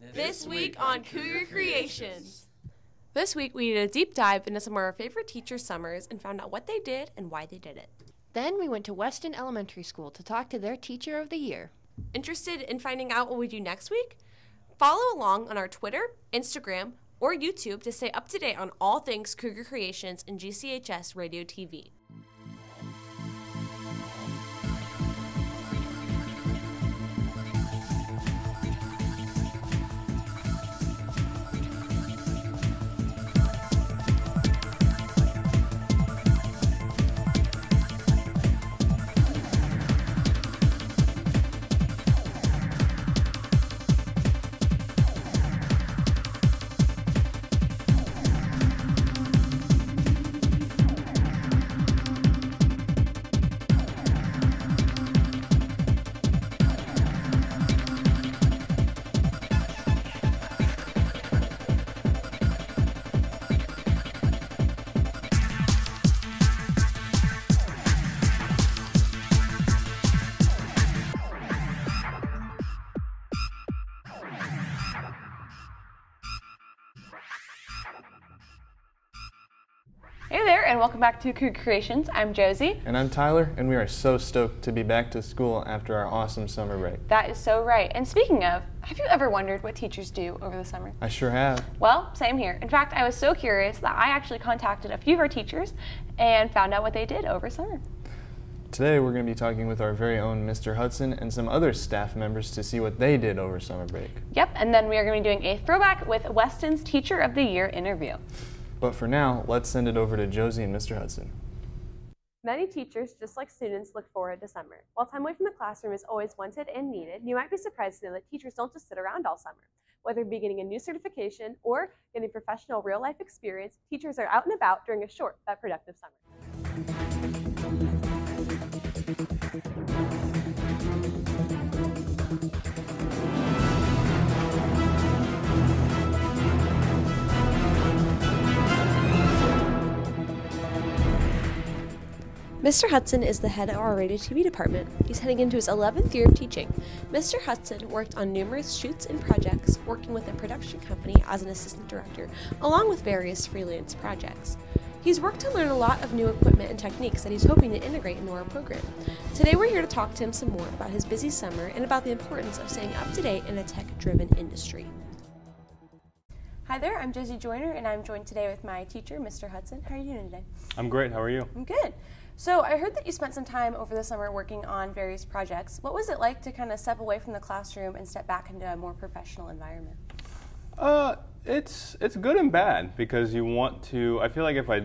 This week on Cougar Creations. This week we did a deep dive into some of our favorite teacher summers and found out what they did and why they did it. Then we went to Weston Elementary School to talk to their teacher of the year. Interested in finding out what we do next week? Follow along on our Twitter, Instagram, or YouTube to stay up to date on all things Cougar Creations and GCHS Radio TV. Welcome back to Cougar Creations. I'm Josie. And I'm Tyler, and we are so stoked to be back to school after our awesome summer break. That is so right. And speaking of, have you ever wondered what teachers do over the summer? I sure have. Well, same here. In fact, I was so curious that I actually contacted a few of our teachers and found out what they did over summer. Today we're going to be talking with our very own Mr. Hudson and some other staff members to see what they did over summer break. Yep, and then we are going to be doing a throwback with Weston's Teacher of the Year interview. But for now, let's send it over to Josie and Mr. Hudson. Many teachers, just like students, look forward to summer. While time away from the classroom is always wanted and needed, you might be surprised to know that teachers don't just sit around all summer. Whether it be getting a new certification or getting professional real life experience, teachers are out and about during a short but productive summer. Mr. Hudson is the head of our radio TV department. He's heading into his 11th year of teaching. Mr. Hudson worked on numerous shoots and projects, working with a production company as an assistant director, along with various freelance projects. He's worked to learn a lot of new equipment and techniques that he's hoping to integrate into our program. Today we're here to talk to him some more about his busy summer and about the importance of staying up to date in a tech driven industry. Hi there, I'm Josie Joyner, and I'm joined today with my teacher, Mr. Hudson. How are you doing today? I'm great. How are you? I'm good. So I heard that you spent some time over the summer working on various projects. What was it like to kind of step away from the classroom and step back into a more professional environment? Uh, it's it's good and bad because you want to. I feel like if I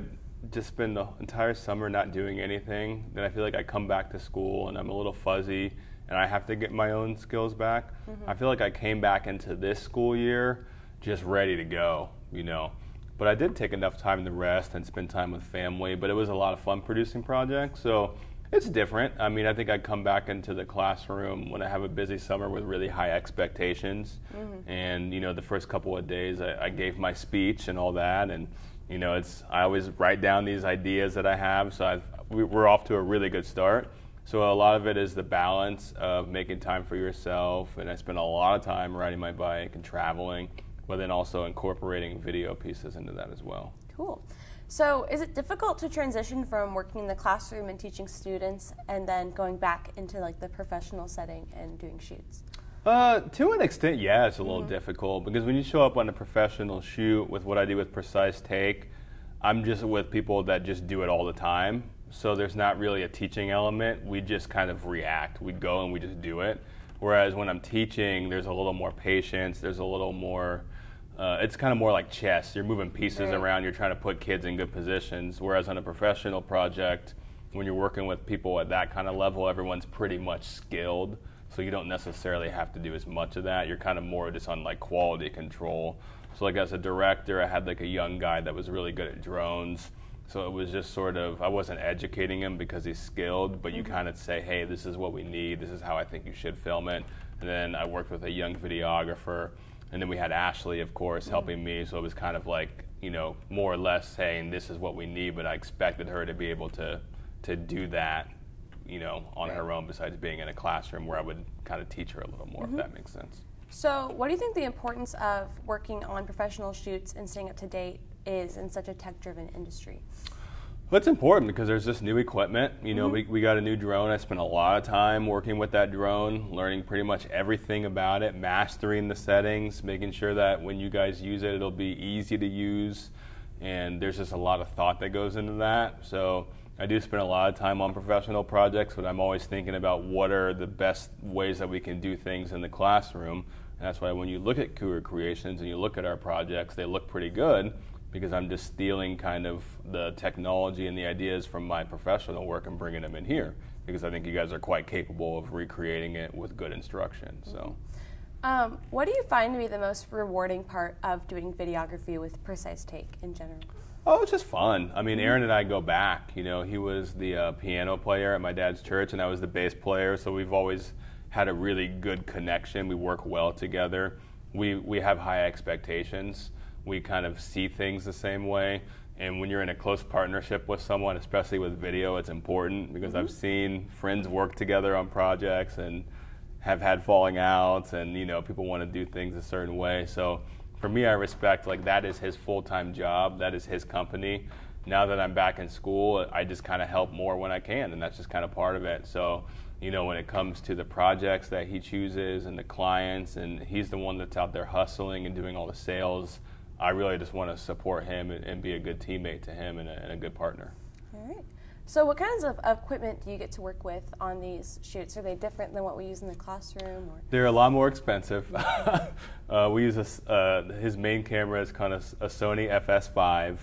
just spend the entire summer not doing anything, then I feel like I come back to school and I'm a little fuzzy and I have to get my own skills back. I feel like I came back into this school year just ready to go, you know. But I did take enough time to rest and spend time with family. But it was a lot of fun producing projects, so it's different. I mean, I think I come back into the classroom when I have a busy summer with really high expectations. Mm-hmm. And you know, the first couple of days, I, I gave my speech and all that, and you know, it's I always write down these ideas that I have, so I've, we- we're off to a really good start. So a lot of it is the balance of making time for yourself, and I spend a lot of time riding my bike and traveling, but then also incorporating video pieces into that as well. Cool. So, is it difficult to transition from working in the classroom and teaching students and then going back into like the professional setting and doing shoots? Uh, to an extent, yeah, it's a little difficult because when you show up on a professional shoot with what I do with Precise Take, I'm just with people that just do it all the time. So there's not really a teaching element. We just kind of react. We go and we just do it. Whereas when I'm teaching, there's a little more patience. There's a little more. Uh, it's kind of more like chess. You're moving pieces Right. around. You're trying to put kids in good positions. Whereas on a professional project, when you're working with people at that kind of level, everyone's pretty much skilled. So you don't necessarily have to do as much of that. You're kind of more just on like quality control. So like as a director, I had like a young guy that was really good at drones. So it was just sort of I wasn't educating him because he's skilled, but you kind of say, "Hey, this is what we need. This is how I think you should film it." And then I worked with a young videographer, and then we had Ashley, of course, helping me. So it was kind of like you know more or less saying, "This is what we need," but I expected her to be able to to do that, you know, on her own. Besides being in a classroom where I would kind of teach her a little more, if mm-hmm. that makes sense. So, what do you think the importance of working on professional shoots and staying up to date is in such a tech driven industry? Well, it's important because there's this new equipment. You know, mm-hmm. we, we got a new drone. I spent a lot of time working with that drone, learning pretty much everything about it, mastering the settings, making sure that when you guys use it, it'll be easy to use. And there's just a lot of thought that goes into that. So I do spend a lot of time on professional projects, but I'm always thinking about what are the best ways that we can do things in the classroom. And that's why when you look at Cougar Creations and you look at our projects, they look pretty good because I'm just stealing kind of the technology and the ideas from my professional work and bringing them in here because I think you guys are quite capable of recreating it with good instruction. So. Um, what do you find to be the most rewarding part of doing videography with Precise Take in general? Oh, it's just fun. I mean, Aaron and I go back. You know, he was the uh, piano player at my dad's church, and I was the bass player. So we've always had a really good connection. We work well together. We we have high expectations we kind of see things the same way. And when you're in a close partnership with someone, especially with video, it's important because mm-hmm. I've seen friends work together on projects and have had falling outs, and you know people want to do things a certain way. So for me, I respect like that is his full time job, that is his company. Now that I'm back in school, I just kind of help more when I can, and that's just kind of part of it. So you know, when it comes to the projects that he chooses and the clients, and he's the one that's out there hustling and doing all the sales I really just want to support him and, and be a good teammate to him and a, and a, good partner. All right. So, what kinds of equipment do you get to work with on these shoots? Are they different than what we use in the classroom? Or? They're a lot more expensive. uh, we use a, uh, his main camera is kind of a Sony FS5.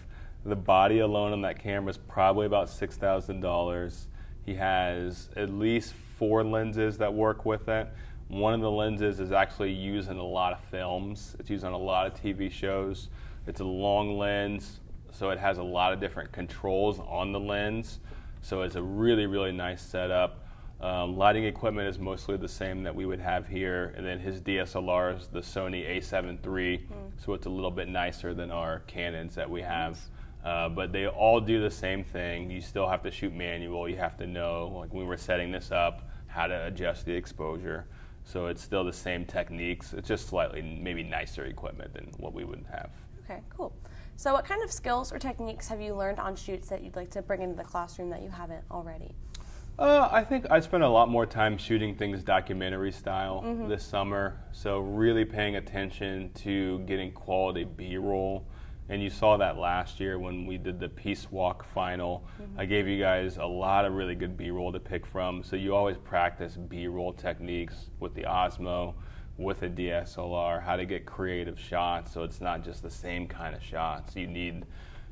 The body alone on that camera is probably about six thousand dollars. He has at least four lenses that work with it. One of the lenses is actually used in a lot of films. It's used on a lot of TV shows. It's a long lens, so it has a lot of different controls on the lens. So it's a really, really nice setup. Um, lighting equipment is mostly the same that we would have here, and then his DSLR is the Sony A7 III, mm. so it's a little bit nicer than our Canons that we have. Uh, but they all do the same thing. You still have to shoot manual. You have to know, like when we were setting this up, how to adjust the exposure. So it's still the same techniques. It's just slightly maybe nicer equipment than what we would have. Okay, cool. So what kind of skills or techniques have you learned on shoots that you'd like to bring into the classroom that you haven't already? Uh, I think I spent a lot more time shooting things documentary style mm-hmm. this summer. So really paying attention to getting quality B-roll and you saw that last year when we did the Peace Walk final. Mm-hmm. I gave you guys a lot of really good B roll to pick from. So you always practice B roll techniques with the Osmo, with a DSLR, how to get creative shots so it's not just the same kind of shots. You need,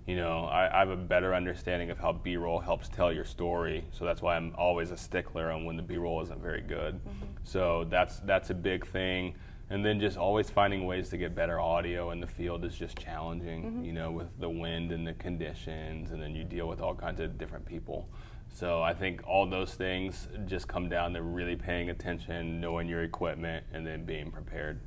you know, I, I have a better understanding of how B roll helps tell your story. So that's why I'm always a stickler on when the B roll isn't very good. Mm-hmm. So that's that's a big thing and then just always finding ways to get better audio in the field is just challenging mm-hmm. you know with the wind and the conditions and then you deal with all kinds of different people. So i think all those things just come down to really paying attention knowing your equipment and then being prepared.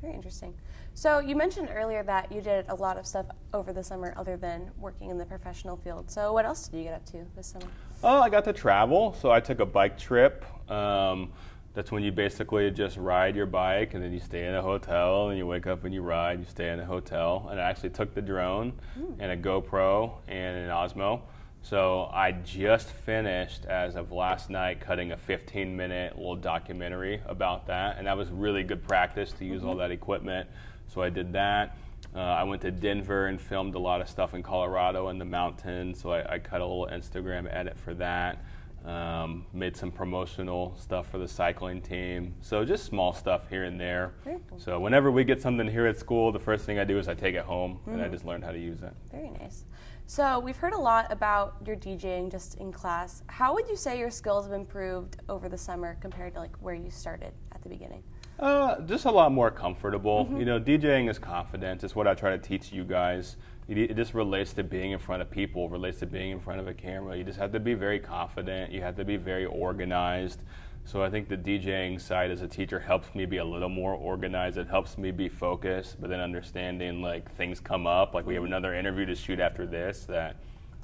Very interesting. So you mentioned earlier that you did a lot of stuff over the summer other than working in the professional field. So what else did you get up to this summer? Oh i got to travel. So i took a bike trip um, that's when you basically just ride your bike and then you stay in a hotel and you wake up and you ride, and you stay in a hotel. And I actually took the drone mm. and a GoPro and an Osmo. So I just finished as of last night cutting a 15 minute little documentary about that. And that was really good practice to use mm-hmm. all that equipment. So I did that. Uh, I went to Denver and filmed a lot of stuff in Colorado in the mountains. So I, I cut a little Instagram edit for that. Um, made some promotional stuff for the cycling team. So just small stuff here and there. Cool. So whenever we get something here at school, the first thing I do is I take it home mm-hmm. and I mm-hmm. just learn how to use it. Very nice. So we've heard a lot about your DJing just in class. How would you say your skills have improved over the summer compared to like where you started at the beginning? Uh, just a lot more comfortable. Mm-hmm. You know, DJing is confidence. It's what I try to teach you guys it just relates to being in front of people, relates to being in front of a camera. You just have to be very confident. You have to be very organized. So I think the DJing side as a teacher helps me be a little more organized. It helps me be focused, but then understanding like things come up. Like we have another interview to shoot after this that,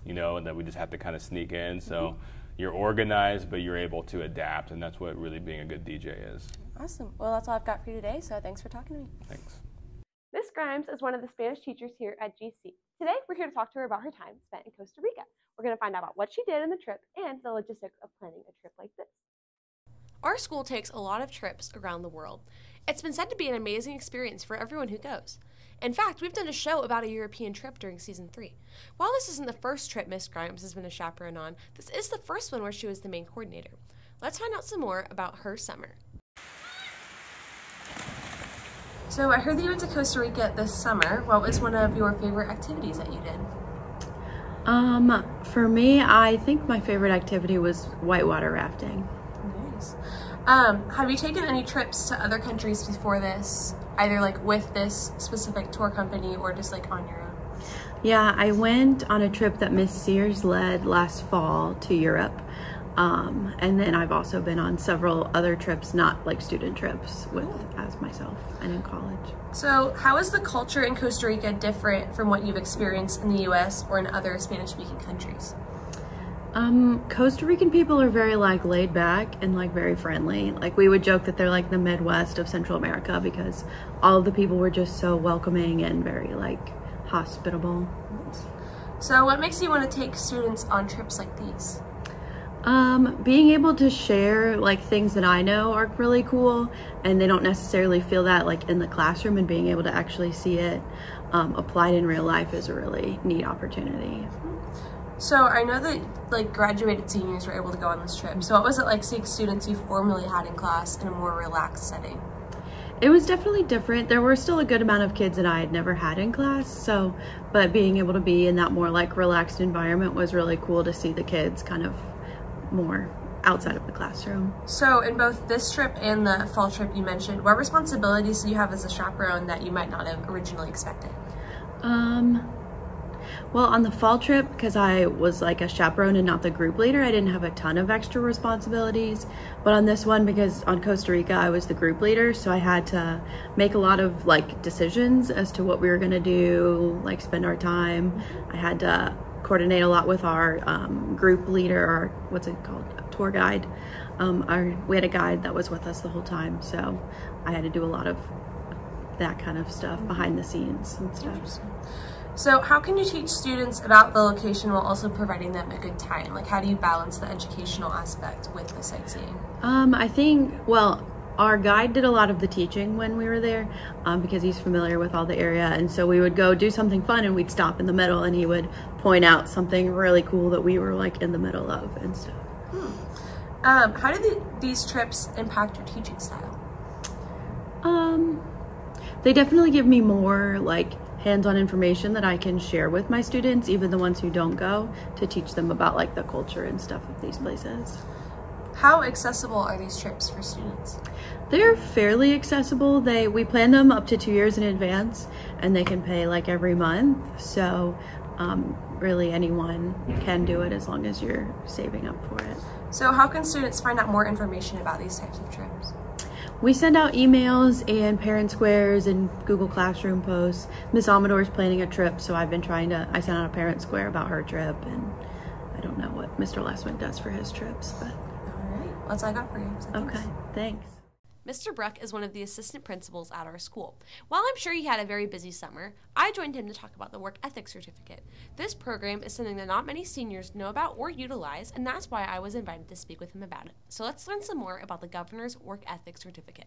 you know, that we just have to kind of sneak in. So mm-hmm. you're organized, but you're able to adapt, and that's what really being a good DJ is. Awesome. Well, that's all I've got for you today, so thanks for talking to me. Thanks. Miss Grimes is one of the Spanish teachers here at GC. Today, we're here to talk to her about her time spent in Costa Rica. We're going to find out about what she did in the trip and the logistics of planning a trip like this. Our school takes a lot of trips around the world. It's been said to be an amazing experience for everyone who goes. In fact, we've done a show about a European trip during season three. While this isn't the first trip Miss Grimes has been a chaperone on, this is the first one where she was the main coordinator. Let's find out some more about her summer. So I heard that you went to Costa Rica this summer. What was one of your favorite activities that you did? Um, for me, I think my favorite activity was whitewater rafting. Nice. Um, have you taken any trips to other countries before this? Either like with this specific tour company or just like on your own? Yeah, I went on a trip that Miss Sears led last fall to Europe. Um, and then I've also been on several other trips, not like student trips with as myself and in college. So, how is the culture in Costa Rica different from what you've experienced in the US or in other Spanish speaking countries? Um, Costa Rican people are very like laid back and like very friendly. Like we would joke that they're like the Midwest of Central America because all the people were just so welcoming and very like hospitable. So, what makes you want to take students on trips like these? Um, being able to share like things that I know are really cool and they don't necessarily feel that like in the classroom and being able to actually see it um, applied in real life is a really neat opportunity. So I know that like graduated seniors were able to go on this trip. So what was it like seeing students you formerly had in class in a more relaxed setting? It was definitely different. There were still a good amount of kids that I had never had in class. So, but being able to be in that more like relaxed environment was really cool to see the kids kind of more outside of the classroom. So in both this trip and the fall trip you mentioned, what responsibilities do you have as a chaperone that you might not have originally expected? Um, well, on the fall trip, because I was like a chaperone and not the group leader, I didn't have a ton of extra responsibilities. But on this one, because on Costa Rica, I was the group leader, so I had to make a lot of like decisions as to what we were gonna do, like spend our time. I had to coordinate a lot with our um, group leader, or what's it called, tour guide. Um, our, we had a guide that was with us the whole time, so I had to do a lot of that kind of stuff behind the scenes and stuff. So how can you teach students about the location while also providing them a good time? Like how do you balance the educational aspect with the sightseeing? Um, I think, well, our guide did a lot of the teaching when we were there um, because he's familiar with all the area. And so we would go do something fun and we'd stop in the middle and he would point out something really cool that we were like in the middle of and stuff. Hmm. Um, how do the, these trips impact your teaching style? Um, they definitely give me more like hands-on information that I can share with my students, even the ones who don't go, to teach them about like the culture and stuff of these places. How accessible are these trips for students? They're fairly accessible. They we plan them up to two years in advance, and they can pay like every month. So, um, really, anyone can do it as long as you're saving up for it. So, how can students find out more information about these types of trips? We send out emails and parent squares and Google Classroom posts. Miss Amador is planning a trip, so I've been trying to. I sent out a parent square about her trip, and I don't know what Mr. Leswick does for his trips, but All right, what's I got for you? So thanks. okay, thanks. Mr. Bruck is one of the assistant principals at our school. While I'm sure he had a very busy summer, I joined him to talk about the Work Ethics Certificate. This program is something that not many seniors know about or utilize, and that's why I was invited to speak with him about it. So let's learn some more about the Governor's Work Ethics Certificate.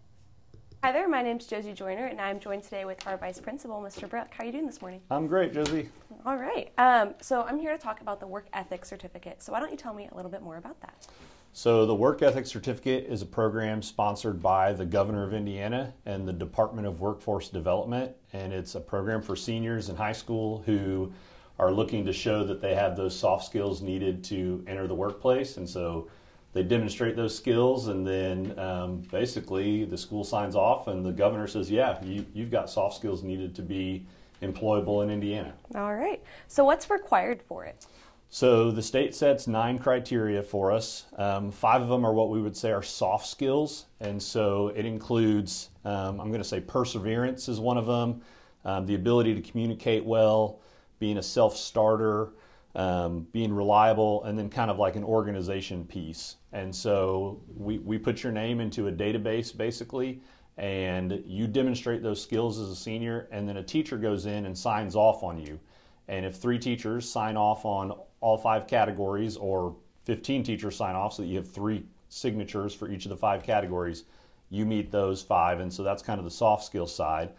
Hi there, my name's Josie Joyner, and I'm joined today with our Vice Principal, Mr. Bruck. How are you doing this morning? I'm great, Josie. All right. Um, so I'm here to talk about the Work Ethics Certificate. So why don't you tell me a little bit more about that? So, the Work Ethic Certificate is a program sponsored by the Governor of Indiana and the Department of Workforce Development. And it's a program for seniors in high school who are looking to show that they have those soft skills needed to enter the workplace. And so they demonstrate those skills, and then um, basically the school signs off, and the governor says, Yeah, you, you've got soft skills needed to be employable in Indiana. All right. So what's required for it? So the state sets nine criteria for us. Um, five of them are what we would say are soft skills, and so it includes um, I'm going to say perseverance is one of them, um, the ability to communicate well, being a self starter, um, being reliable, and then kind of like an organization piece. And so we, we put your name into a database basically, and you demonstrate those skills as a senior, and then a teacher goes in and signs off on you. And if three teachers sign off on all five categories, or 15 teachers sign off so that you have three signatures for each of the five categories, you meet those five. And so that's kind of the soft skill side.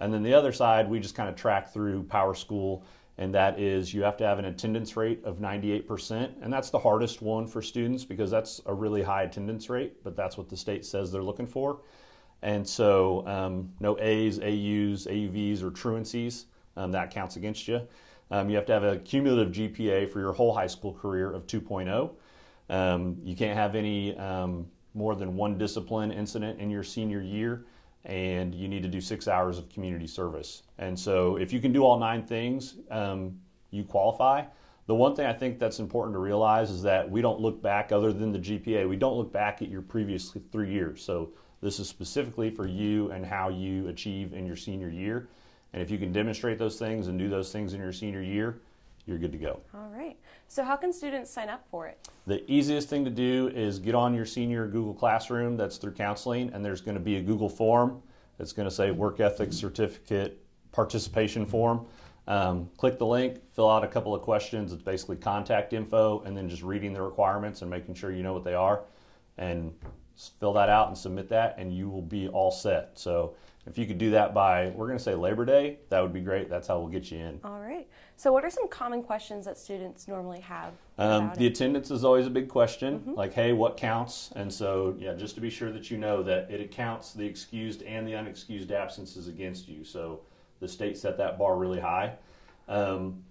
And then the other side, we just kind of track through PowerSchool, and that is you have to have an attendance rate of 98%. And that's the hardest one for students because that's a really high attendance rate, but that's what the state says they're looking for. And so um, no A's, AU's, AUV's, or truancies, um, that counts against you. Um, you have to have a cumulative GPA for your whole high school career of 2.0. Um, you can't have any um, more than one discipline incident in your senior year, and you need to do six hours of community service. And so, if you can do all nine things, um, you qualify. The one thing I think that's important to realize is that we don't look back, other than the GPA, we don't look back at your previous three years. So, this is specifically for you and how you achieve in your senior year. And if you can demonstrate those things and do those things in your senior year, you're good to go. All right. So, how can students sign up for it? The easiest thing to do is get on your senior Google Classroom, that's through counseling, and there's going to be a Google form that's going to say Work Ethic Certificate Participation Form. Um, click the link, fill out a couple of questions. It's basically contact info, and then just reading the requirements and making sure you know what they are. And fill that out and submit that, and you will be all set. So, if you could do that by, we're going to say Labor Day, that would be great. That's how we'll get you in. All right. So, what are some common questions that students normally have? Um, the it? attendance is always a big question. Mm-hmm. Like, hey, what counts? And so, yeah, just to be sure that you know that it accounts the excused and the unexcused absences against you. So, the state set that bar really high. Um,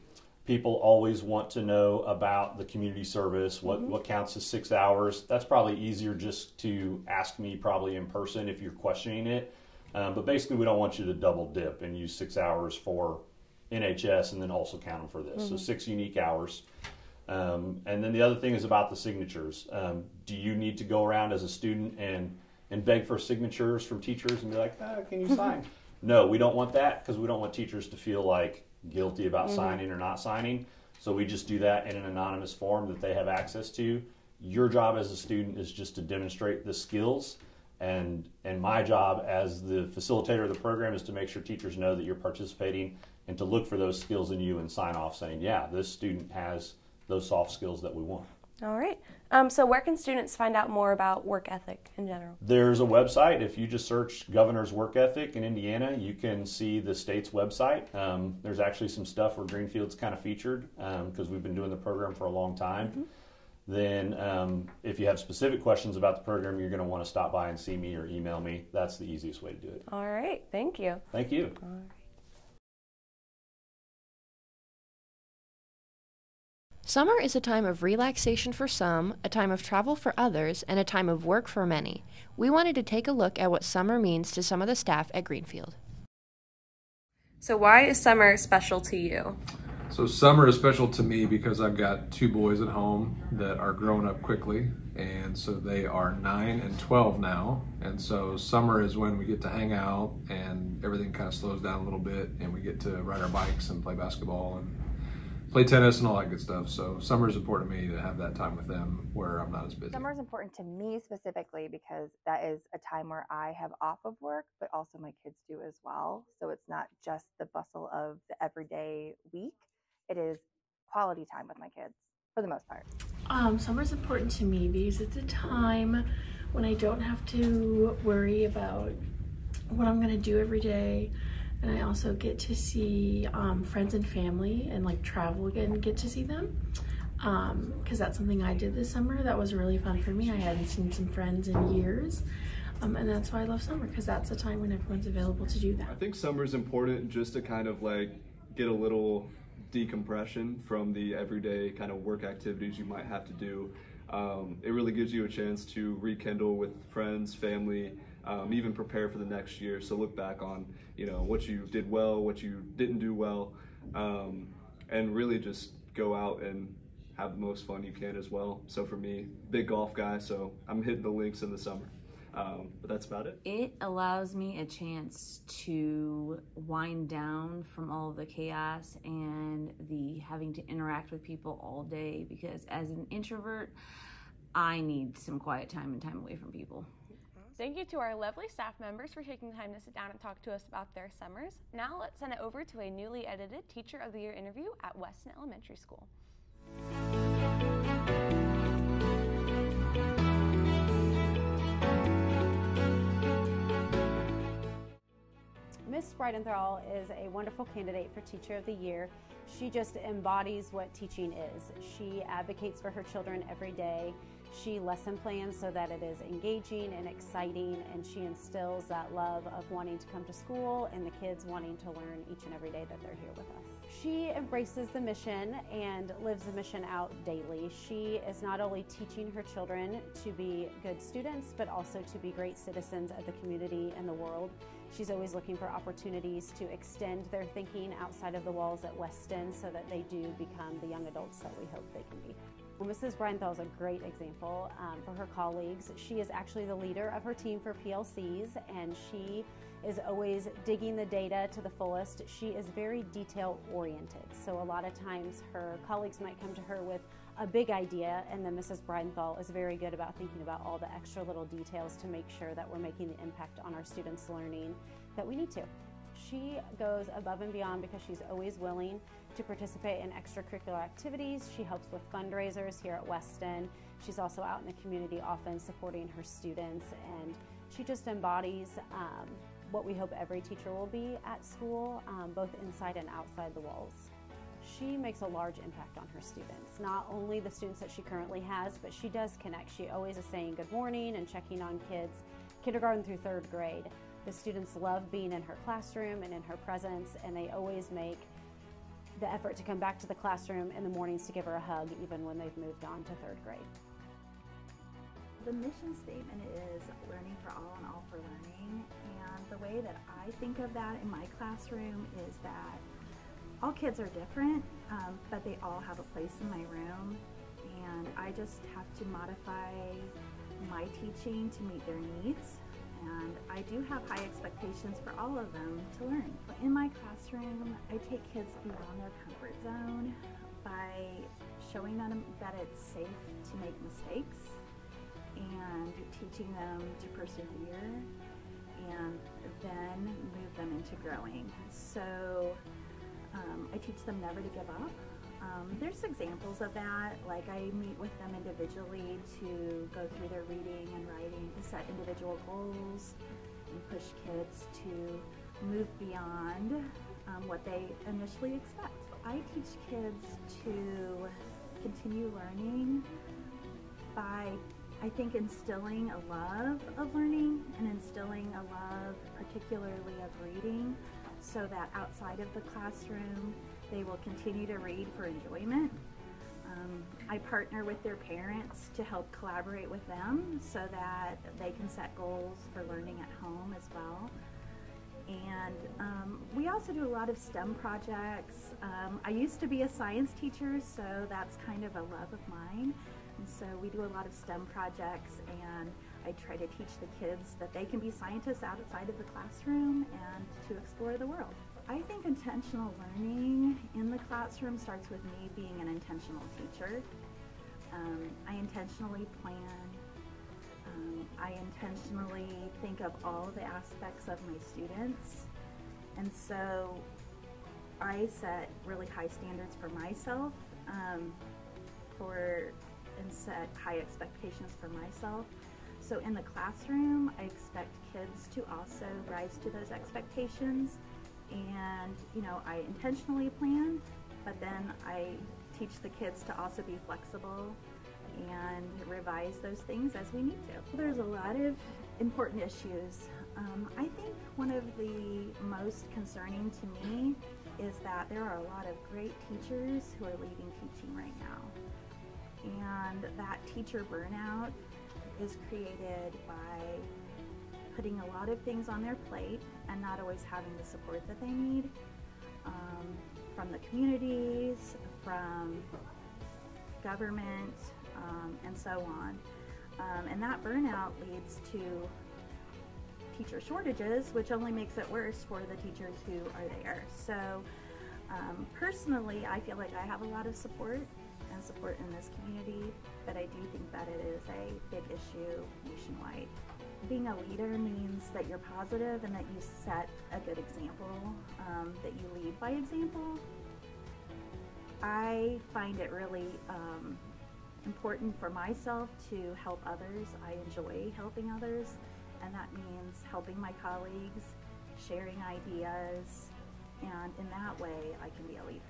people always want to know about the community service what mm-hmm. what counts as six hours that's probably easier just to ask me probably in person if you're questioning it um, but basically, we don't want you to double dip and use six hours for NHS and then also count them for this. Mm-hmm. So six unique hours. Um, and then the other thing is about the signatures. Um, do you need to go around as a student and and beg for signatures from teachers and be like, oh, "Can you sign?" no, we don't want that because we don't want teachers to feel like guilty about mm-hmm. signing or not signing. So we just do that in an anonymous form that they have access to. Your job as a student is just to demonstrate the skills and and my job as the facilitator of the program is to make sure teachers know that you're participating and to look for those skills in you and sign off saying, yeah, this student has those soft skills that we want. All right. Um, so, where can students find out more about work ethic in general? There's a website. If you just search Governor's Work Ethic in Indiana, you can see the state's website. Um, there's actually some stuff where Greenfield's kind of featured because um, we've been doing the program for a long time. Mm-hmm then um, if you have specific questions about the program, you're going to want to stop by and see me or email me. That's the easiest way to do it. All right. Thank you. Thank you. Summer is a time of relaxation for some, a time of travel for others, and a time of work for many. We wanted to take a look at what summer means to some of the staff at Greenfield. So, why is summer special to you? So summer is special to me because I've got two boys at home that are growing up quickly, and so they are nine and 12 now. And so summer is when we get to hang out and everything kind of slows down a little bit, and we get to ride our bikes and play basketball and play tennis and all that good stuff. So summer is important to me to have that time with them where I'm not as busy. Summer is important to me specifically because that is a time where I have off of work, but also my kids do as well. So it's not just the bustle of the everyday week it is quality time with my kids for the most part. Um, is important to me because it's a time when I don't have to worry about what I'm gonna do every day. And I also get to see um, friends and family and like travel again, get to see them. Um, cause that's something I did this summer. That was really fun for me. I hadn't seen some friends in years. Um, and that's why I love summer because that's a time when everyone's available to do that. I think summer is important just to kind of like get a little decompression from the everyday kind of work activities you might have to do. Um, it really gives you a chance to rekindle with friends, family, um, even prepare for the next year. So look back on you know what you did well, what you didn't do well, um, and really just go out and have the most fun you can as well. So for me, big golf guy, so I'm hitting the links in the summer. Um, but that's about it. It allows me a chance to wind down from all the chaos and the having to interact with people all day because as an introvert, I need some quiet time and time away from people. Thank you to our lovely staff members for taking the time to sit down and talk to us about their summers. Now let's send it over to a newly edited Teacher of the Year interview at Weston Elementary School. Miss Bridenthal is a wonderful candidate for Teacher of the Year. She just embodies what teaching is. She advocates for her children every day. She lesson plans so that it is engaging and exciting, and she instills that love of wanting to come to school and the kids wanting to learn each and every day that they're here with us. She embraces the mission and lives the mission out daily. She is not only teaching her children to be good students, but also to be great citizens of the community and the world. She's always looking for opportunities to extend their thinking outside of the walls at Weston so that they do become the young adults that we hope they can be. Mrs. Bridenthal is a great example um, for her colleagues. She is actually the leader of her team for PLCs, and she is always digging the data to the fullest. She is very detail oriented, so a lot of times her colleagues might come to her with a big idea, and then Mrs. Bridenthal is very good about thinking about all the extra little details to make sure that we're making the impact on our students' learning that we need to. She goes above and beyond because she's always willing to participate in extracurricular activities. She helps with fundraisers here at Weston. She's also out in the community often supporting her students, and she just embodies um, what we hope every teacher will be at school, um, both inside and outside the walls. She makes a large impact on her students, not only the students that she currently has, but she does connect. She always is saying good morning and checking on kids, kindergarten through third grade. The students love being in her classroom and in her presence, and they always make the effort to come back to the classroom in the mornings to give her a hug, even when they've moved on to third grade. The mission statement is learning for all and all for learning. And the way that I think of that in my classroom is that all kids are different, um, but they all have a place in my room. And I just have to modify my teaching to meet their needs and I do have high expectations for all of them to learn. In my classroom, I take kids beyond their comfort zone by showing them that it's safe to make mistakes and teaching them to persevere and then move them into growing. So um, I teach them never to give up um, there's examples of that, like I meet with them individually to go through their reading and writing, to set individual goals, and push kids to move beyond um, what they initially expect. I teach kids to continue learning by, I think, instilling a love of learning and instilling a love, particularly of reading, so that outside of the classroom, they will continue to read for enjoyment. Um, I partner with their parents to help collaborate with them so that they can set goals for learning at home as well. And um, we also do a lot of STEM projects. Um, I used to be a science teacher, so that's kind of a love of mine. And so we do a lot of STEM projects, and I try to teach the kids that they can be scientists outside of the classroom and to explore the world. I think intentional learning in the classroom starts with me being an intentional teacher. Um, I intentionally plan. Um, I intentionally think of all the aspects of my students. And so I set really high standards for myself um, for and set high expectations for myself. So in the classroom, I expect kids to also rise to those expectations and you know I intentionally plan but then I teach the kids to also be flexible and revise those things as we need to. There's a lot of important issues. Um, I think one of the most concerning to me is that there are a lot of great teachers who are leaving teaching right now. And that teacher burnout is created by putting a lot of things on their plate and not always having the support that they need um, from the communities, from government, um, and so on. Um, and that burnout leads to teacher shortages, which only makes it worse for the teachers who are there. So um, personally, I feel like I have a lot of support and support in this community, but I do think that it is a big issue nationwide. Being a leader means that you're positive and that you set a good example, um, that you lead by example. I find it really um, important for myself to help others. I enjoy helping others, and that means helping my colleagues, sharing ideas, and in that way, I can be a leader.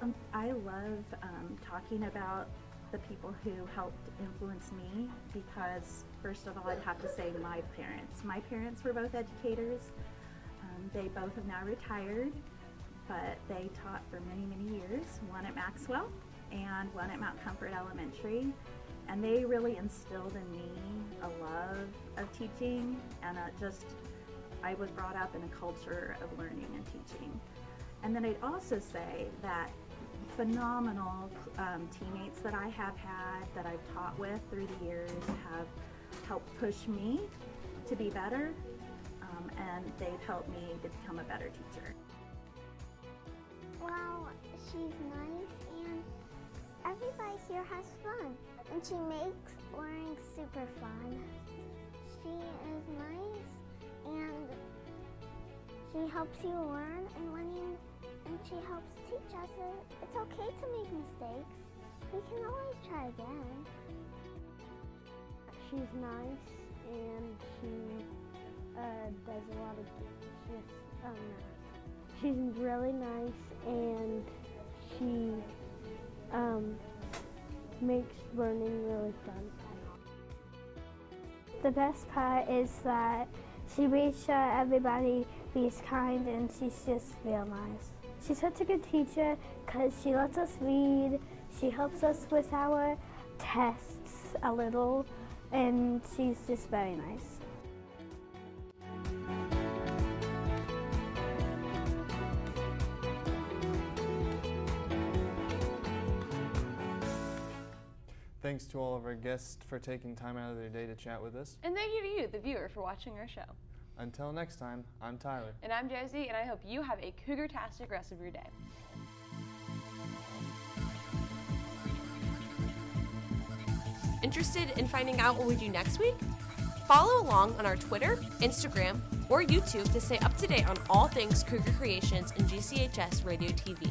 Um, I love um, talking about the people who helped influence me because, first of all, I'd have to say my parents. My parents were both educators. Um, they both have now retired, but they taught for many, many years, one at Maxwell and one at Mount Comfort Elementary. And they really instilled in me a love of teaching and a just, I was brought up in a culture of learning and teaching. And then I'd also say that phenomenal um, teammates that I have had, that I've taught with through the years, have helped push me to be better, um, and they've helped me to become a better teacher. Well, she's nice, and everybody here has fun, and she makes learning super fun. She is nice, and she helps you learn, and when you and she helps teach us that it's okay to make mistakes. We can always try again. She's nice and she uh, does a lot of she's um, she's really nice and she um, makes learning really fun. The best part is that she makes sure everybody is kind and she's just real nice. She's such a good teacher because she lets us read, she helps us with our tests a little, and she's just very nice. Thanks to all of our guests for taking time out of their day to chat with us. And thank you to you, the viewer, for watching our show. Until next time, I'm Tyler. And I'm Josie, and I hope you have a cougar-tastic rest of your day. Interested in finding out what we do next week? Follow along on our Twitter, Instagram, or YouTube to stay up to date on all things Cougar Creations and GCHS Radio TV.